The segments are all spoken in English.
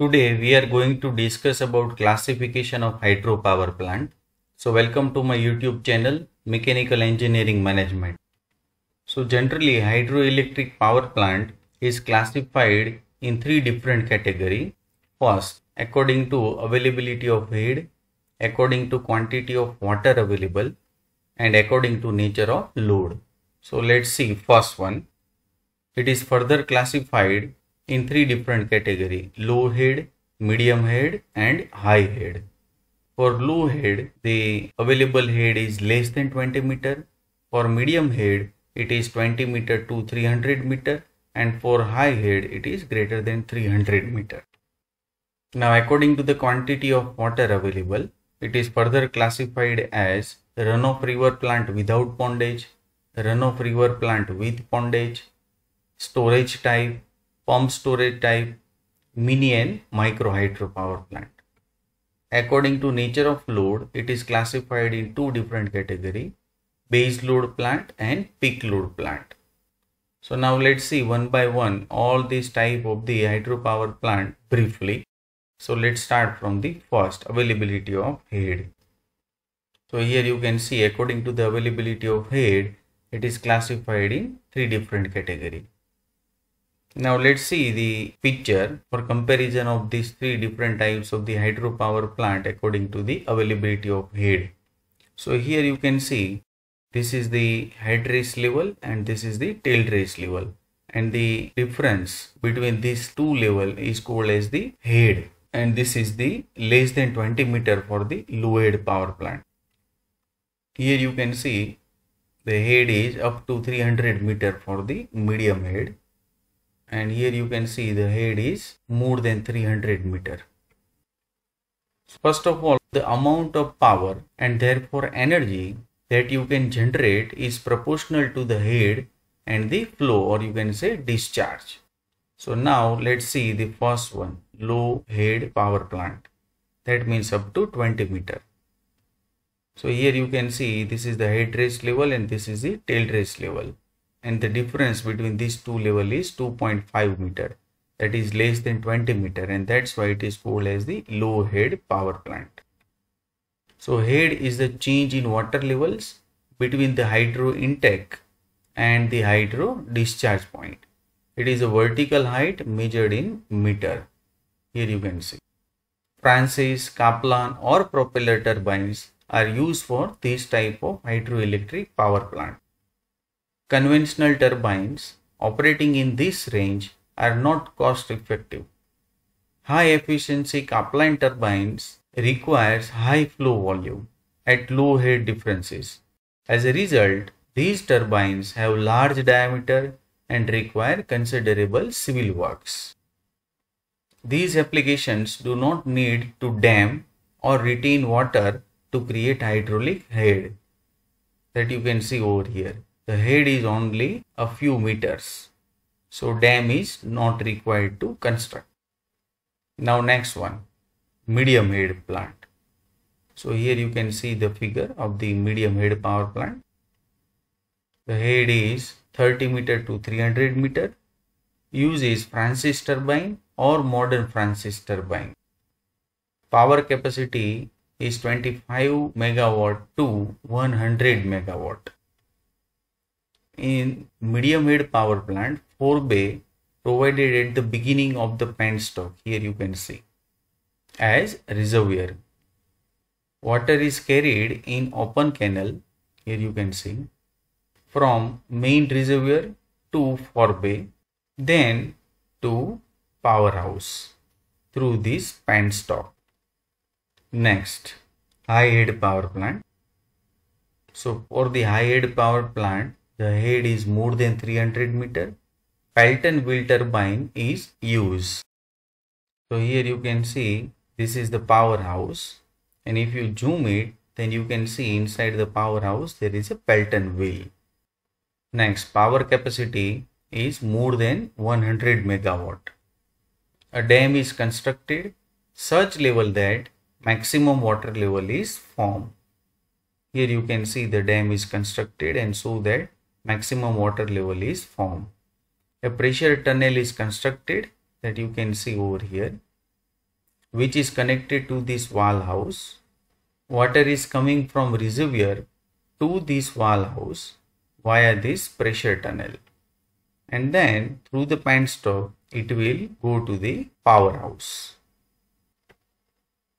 Today we are going to discuss about classification of hydropower plant. So welcome to my YouTube channel Mechanical Engineering Management. So generally hydroelectric power plant is classified in three different category. First according to availability of head, according to quantity of water available and according to nature of load. So let's see first one. It is further classified in three different category low head medium head and high head. For low head the available head is less than 20 meter. For medium head it is 20 meter to 300 meter. And for high head it is greater than 300 meter. Now according to the quantity of water available it is further classified as runoff river plant without pondage runoff river plant with pondage storage type pump storage type, mini and micro hydropower plant. According to nature of load, it is classified in two different category, base load plant and peak load plant. So now let's see one by one all these type of the hydropower plant briefly. So let's start from the first availability of head. So here you can see according to the availability of head, it is classified in three different category. Now let's see the picture for comparison of these three different types of the hydropower plant according to the availability of head. So here you can see this is the head race level and this is the tail race level and the difference between these two level is called as the head and this is the less than 20 meter for the low head power plant. Here you can see the head is up to 300 meter for the medium head and here you can see the head is more than 300 meter. First of all, the amount of power and therefore energy that you can generate is proportional to the head and the flow or you can say discharge. So now let's see the first one, low head power plant. That means up to 20 meter. So here you can see this is the head race level and this is the tail race level and the difference between these two level is 2.5 meter that is less than 20 meter and that's why it is called as the low head power plant. So head is the change in water levels between the hydro intake and the hydro discharge point. It is a vertical height measured in meter. Here you can see. Francis, Kaplan or propeller turbines are used for this type of hydroelectric power plant. Conventional turbines operating in this range are not cost effective. High efficiency Kaplan turbines requires high flow volume at low head differences. As a result, these turbines have large diameter and require considerable civil works. These applications do not need to dam or retain water to create hydraulic head that you can see over here the head is only a few meters. So dam is not required to construct. Now next one, medium head plant. So here you can see the figure of the medium head power plant. The head is 30 meter to 300 meter. Uses Francis turbine or modern Francis turbine. Power capacity is 25 megawatt to 100 megawatt in medium head power plant forebay provided at the beginning of the penstock here you can see. As reservoir. Water is carried in open canal. Here you can see. From main reservoir to forebay then to powerhouse through this penstock next high head power plant. So for the high head power plant the head is more than 300 meter. Pelton wheel turbine is used. So here you can see this is the powerhouse and if you zoom it then you can see inside the powerhouse there is a Pelton wheel. Next power capacity is more than 100 megawatt. A dam is constructed such level that maximum water level is formed. Here you can see the dam is constructed and so that maximum water level is formed. A pressure tunnel is constructed that you can see over here which is connected to this valve house. Water is coming from reservoir to this valve house via this pressure tunnel. And then through the penstock, it will go to the powerhouse.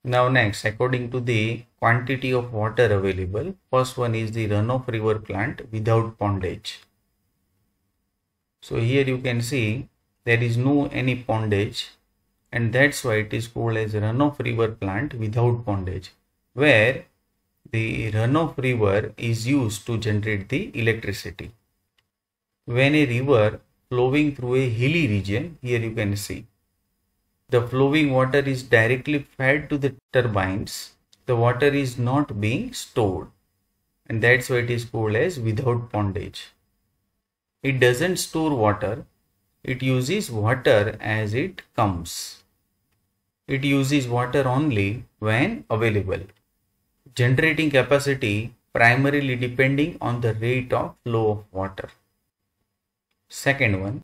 Now next, according to the quantity of water available, first one is the runoff river plant without pondage. So here you can see there is no any pondage and that's why it is called as runoff river plant without pondage where the runoff river is used to generate the electricity. When a river flowing through a hilly region, here you can see the flowing water is directly fed to the turbines. The water is not being stored and that's why it is called as without pondage. It doesn't store water, it uses water as it comes. It uses water only when available. Generating capacity primarily depending on the rate of flow of water. Second one,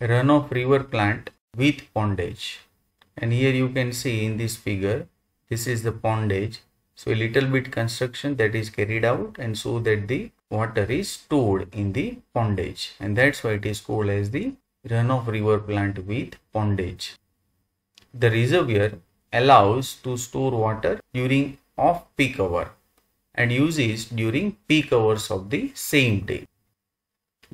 runoff river plant with pondage and here you can see in this figure this is the pondage so a little bit construction that is carried out and so that the water is stored in the pondage and that's why it is called as the runoff river plant with pondage. The reservoir allows to store water during off-peak hour and uses during peak hours of the same day.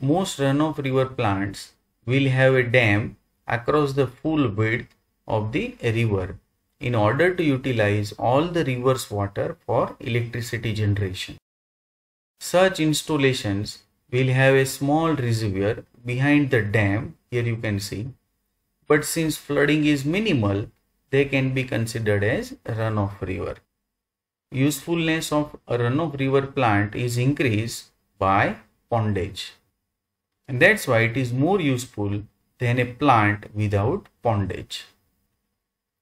Most runoff river plants will have a dam across the full width of the river in order to utilize all the river's water for electricity generation. Such installations will have a small reservoir behind the dam, here you can see, but since flooding is minimal, they can be considered as runoff river. Usefulness of a runoff river plant is increased by pondage. And that's why it is more useful than a plant without pondage.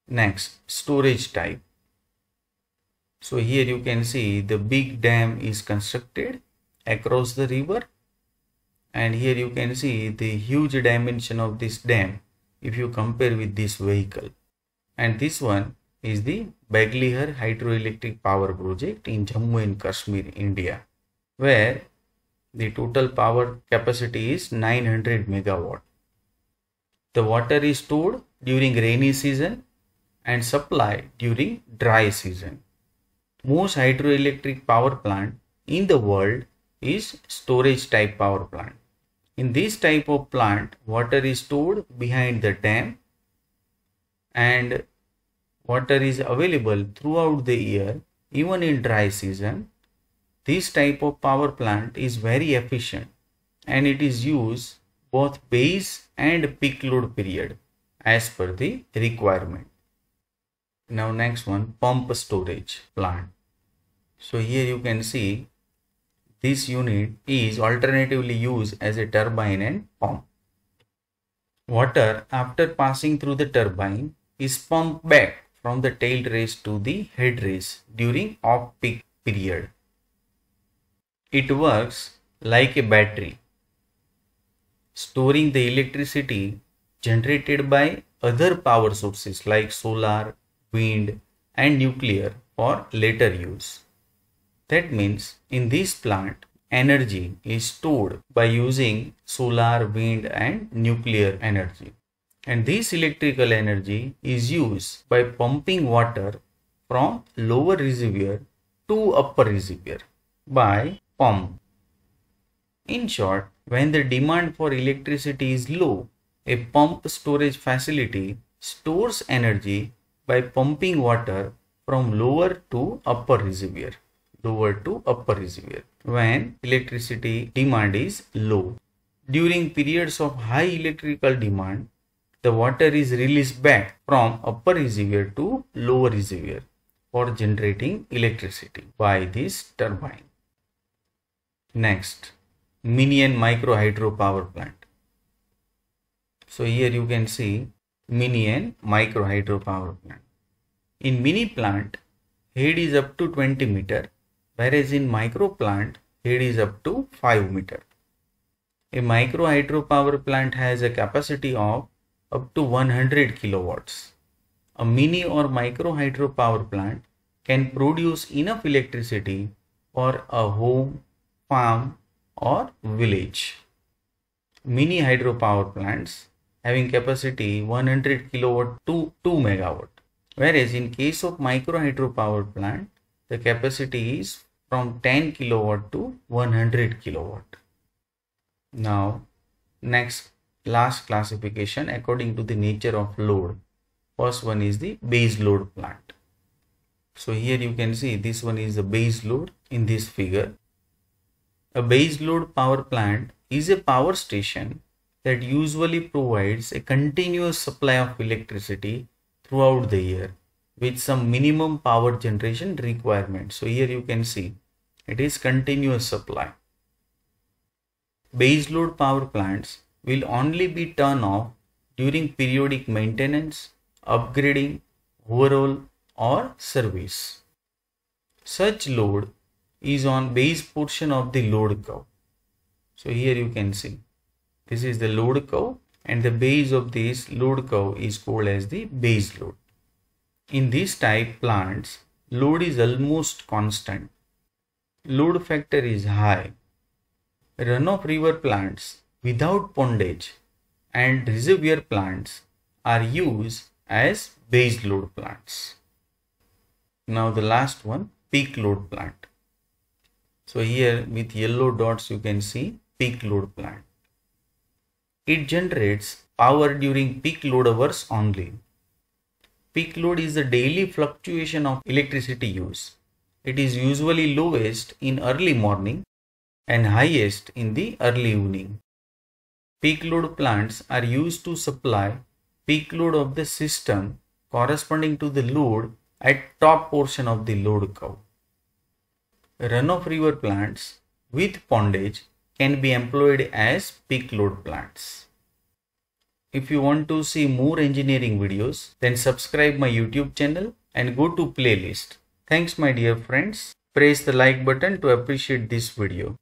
Next, storage type. So here you can see the big dam is constructed across the river and here you can see the huge dimension of this dam if you compare with this vehicle. And this one is the Baglihar hydroelectric power project in Jammu and Kashmir, India, where the total power capacity is 900 megawatt. The water is stored during rainy season and supplied during dry season. Most hydroelectric power plant in the world is storage type power plant. In this type of plant, water is stored behind the dam and water is available throughout the year even in dry season. This type of power plant is very efficient and it is used both base and peak load period as per the requirement. Now next one pump storage plant. So here you can see this unit is alternatively used as a turbine and pump. Water after passing through the turbine is pumped back from the tail race to the head race during off-peak period. It works like a battery, storing the electricity generated by other power sources like solar, wind and nuclear for later use. That means in this plant, energy is stored by using solar, wind and nuclear energy. And this electrical energy is used by pumping water from lower reservoir to upper reservoir by pump. In short, when the demand for electricity is low, a pump storage facility stores energy by pumping water from lower to upper reservoir lower to upper reservoir when electricity demand is low. During periods of high electrical demand, the water is released back from upper reservoir to lower reservoir for generating electricity by this turbine. Next, mini and micro hydro power plant. So here you can see mini and micro hydro power plant. In mini plant, head is up to 20 meter whereas in micro plant head is up to 5 meter. A micro hydro power plant has a capacity of up to 100 kilowatts a mini or micro hydro power plant can produce enough electricity for a home, farm or village. Mini hydropower plants having capacity 100 kilowatt to 2 megawatt. Whereas in case of micro hydropower plant, the capacity is from 10 kilowatt to 100 kilowatt. Now, next last classification according to the nature of load. First one is the base load plant. So here you can see this one is the base load in this figure. A base load power plant is a power station that usually provides a continuous supply of electricity throughout the year with some minimum power generation requirement. So here you can see it is continuous supply. Base load power plants will only be turned off during periodic maintenance, upgrading, overhaul or service. Such load is on base portion of the load curve. So here you can see this is the load curve and the base of this load curve is called as the base load. In this type plants, load is almost constant. Load factor is high. Runoff river plants without pondage and reservoir plants are used as base load plants. Now the last one, peak load plant. So here with yellow dots you can see peak load plant. It generates power during peak load hours only. Peak load is the daily fluctuation of electricity use. It is usually lowest in early morning and highest in the early evening. Peak load plants are used to supply peak load of the system corresponding to the load at top portion of the load curve. Runoff river plants with pondage can be employed as peak load plants. If you want to see more engineering videos, then subscribe my YouTube channel and go to playlist. Thanks my dear friends. Press the like button to appreciate this video.